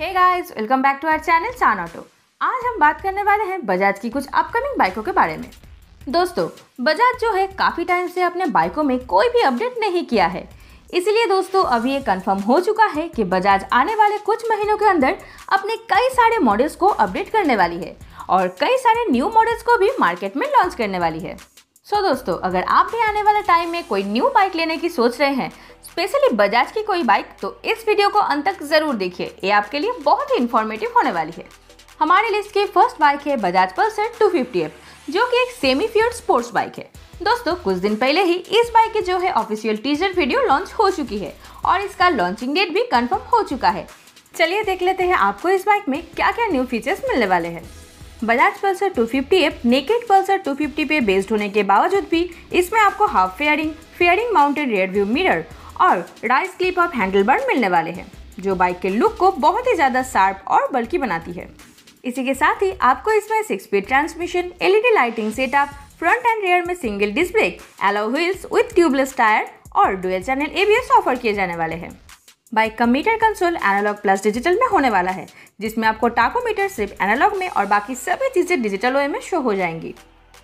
Hey guys welcome back to our channel सान auto आज हम बात करने वाले हैं बजाज की कुछ अपकमिंग बाइकों के बारे में। दोस्तों बजाज जो है काफ़ी टाइम से अपने बाइकों में कोई भी अपडेट नहीं किया है। इसीलिए दोस्तों अभी ये कंफर्म हो चुका है कि बजाज आने वाले कुछ महीनों के अंदर अपने कई सारे मॉडल्स को अपडेट करने वाली है और कई सारे न्यू मॉडल्स को भी मार्केट में लॉन्च करने वाली है। सो so, दोस्तों अगर आप भी आने वाले टाइम में कोई न्यू बाइक लेने की सोच रहे हैं स्पेशली बजाज की कोई बाइक तो इस वीडियो को अंत तक ज़रूर देखिए। ये आपके लिए बहुत ही इन्फॉर्मेटिव होने वाली है। हमारी लिस्ट की फ़र्स्ट बाइक है बजाज पल्सर 250F जो कि एक सेमी फ्यूड स्पोर्ट्स बाइक है। दोस्तों, कुछ दिन पहले ही इस बाइक की जो है ऑफिशियल टीजर वीडियो लॉन्च हो चुकी है और इसका लॉन्चिंग डेट भी कंफर्म हो चुका है। चलिए देख लेते हैं आपको इस बाइक में क्या क्या न्यू फीचर्स मिलने वाले हैं। Bajaj Pulsar 250F naked Pulsar 250 पे बेस्ड होने के बावजूद भी इसमें आपको half fairing fairing mounted rear view mirror और raised clip on handle bar मिलने वाले हैं, जो बाइक के लुक को बहुत ही ज़्यादा शार्प और बल्कि बनाती है। इसी के साथ ही आपको इसमें six speed transmission LED lighting setup front and rear में single disc brake alloy wheels with tubeless tyre और डुअल चैनल एबीएस ऑफ़र किए जाने वाले हैं। बाइक का meter console analogue plus digital में होने वाला है, जिसमें आपको टाकोमीटर सिर्फ़ एनालॉग में और बाकी सभी चीज़ें डिजिटल वे में शो हो जाएँगी।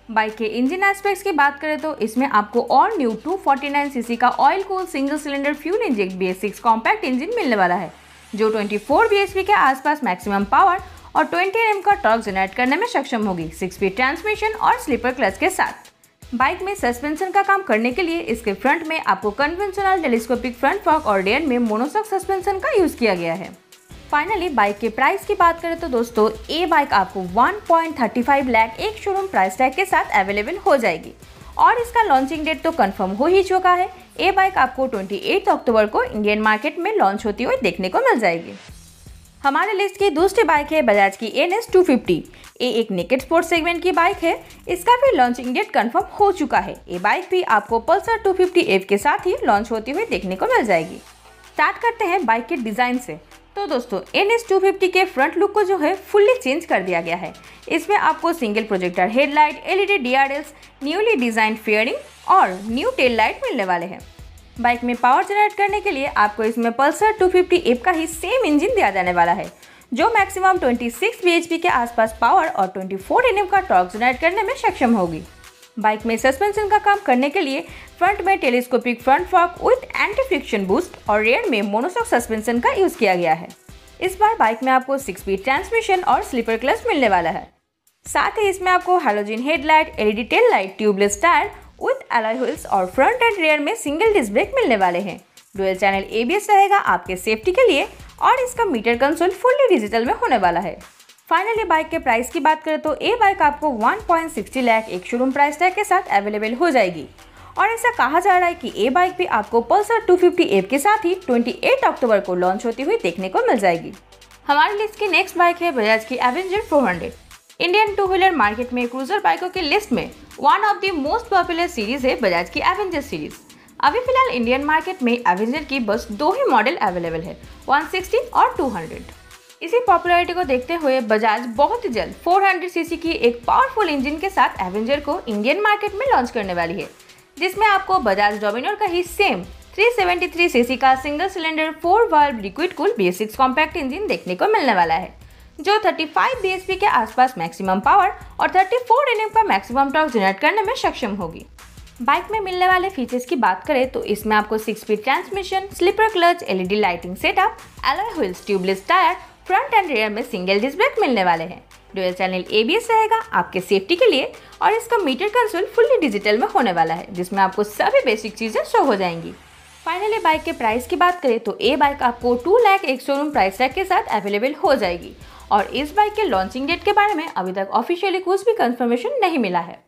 बाइक के इंजन एस्पेक्ट्स की बात करें तो इसमें आपको ऑल न्यू 249 सीसी का oil cool single cylinder fuel inject B S compact engine मिलने वाला है, जो 24 bhp के आसपास मैक्सिमम पावर और 20 एम का टॉर्क जनरेट करने में सक्षम होगी सिक्स स्पीड ट्रांसमिशन और स्लीपर क्लच के साथ। बाइक में सस्पेंशन का काम करने के लिए इसके फ्रंट में आपको कन्वेंशनल टेलीस्कोपिक फ्रंट फॉक और डेयर में मोनोसॉक सस्पेंशन का यूज़ किया गया है। फाइनली बाइक के प्राइस की बात करें तो दोस्तों ये बाइक आपको 1.35 lakh ex showroom price tag के साथ अवेलेबल हो जाएगी। और इसका लॉन्चिंग डेट तो कंफर्म हो ही चुका है। ये बाइक आपको 28 अक्टूबर को इंडियन मार्केट में लॉन्च होती हुई देखने को मिल जाएगी। हमारे लिस्ट की दूसरी बाइक है बजाज की एन एस टू फिफ्टी ये एक नेकेड स्पोर्ट्स सेगमेंट की बाइक है। इसका भी लॉन्चिंग डेट कंफर्म हो चुका है। ये बाइक भी आपको पल्सर 250 एफ़ के साथ ही लॉन्च होती हुई देखने को मिल जाएगी। स्टार्ट करते हैं बाइक के डिज़ाइन से। तो दोस्तों एन एस टू फिफ्टी के फ्रंट लुक को जो है फुल्ली चेंज कर दिया गया है। इसमें आपको single projector headlight LED DRLs newly design fairing और न्यू टेल लाइट मिलने वाले हैं। बाइक में पावर जनरेट करने के लिए आपको इसमें पल्सर 250 एप का ही सेम इंजन दिया जाने वाला है, जो मैक्सिमम 26 bhp के आसपास पावर और 24 एनएम का टॉर्क जनरेट करने में सक्षम होगी। बाइक में सस्पेंशन का काम करने के लिए फ्रंट में telescopic front fork with anti friction boost और रेयर में मोनोसॉक सस्पेंशन का यूज़ किया गया है। इस बार बाइक में आपको सिक्स स्पीड ट्रांसमिशन और स्लीपर क्लच मिलने वाला है। साथ ही इसमें आपको halogen headlight LED tail light tubeless tyre with alloy wheels और फ्रंट एंड रेयर में सिंगल डिस्क ब्रेक मिलने वाले हैं। डुअल चैनल एबीएस रहेगा आपके सेफ्टी के लिए और इसका मीटर कंसोल फुल्ली डिजिटल में होने वाला है। फाइनली बाइक के प्राइस की बात करें तो ये बाइक आपको 1.60 lakh ex showroom price tag के साथ अवेलेबल हो जाएगी। और ऐसा कहा जा रहा है कि ये बाइक भी आपको पल्सर 250 एफ़ के साथ ही 28 अक्टूबर को लॉन्च होती हुई देखने को मिल जाएगी। हमारी लिस्ट की नेक्स्ट बाइक है बजाज की Avenger 400 Indian two wheeler market में क्रूजर बाइकों की लिस्ट में one of the most popular series है बजाज की एवेंजर सीरीज़ अभी फ़िलहाल इंडियन मार्केट में एवेंजर की बस दो ही मॉडल अवेलेबल है 160 और 200 इसी पॉपुलैरिटी को देखते हुए बजाज बहुत ही जल्द 400 सीसी की एक पावरफुल इंजन के साथ एवेंजर को इंडियन मार्केट में लॉन्च करने वाली है, जिसमें आपको बजाज डोमिनोर का ही सेम 373 सीसी का single cylinder four valve liquid cool B six compact engine देखने को मिलने वाला है, जो 35 bhp के आसपास मैक्सिमम पावर और 34 फोर का मैक्सिमम टॉर्क जनरेट करने में सक्षम होगी। बाइक में मिलने वाले फीचर्स की बात करें तो इसमें आपको six speed transmission slipper clutch LED lighting setup alloy wheels tubeless tyre front and rear में सिंगल डिस्क ब्रेक मिलने वाले हैं। डुअल चैनल एबीएस रहेगा आपके सेफ्टी के लिए और इसका मीटर कंसोल फुल्ली डिजिटल में होने वाला है, जिसमें आपको सभी बेसिक चीज़ें शो हो जाएँगी। फाइनली बाइक के प्राइस की बात करें तो ए बाइक आपको two lakh ex showroom price tag के साथ अवेलेबल हो जाएगी। और इस बाइक के लॉन्चिंग डेट के बारे में अभी तक ऑफिशियली कुछ भी कंफर्मेशन नहीं मिला है।